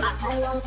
Pakai 龙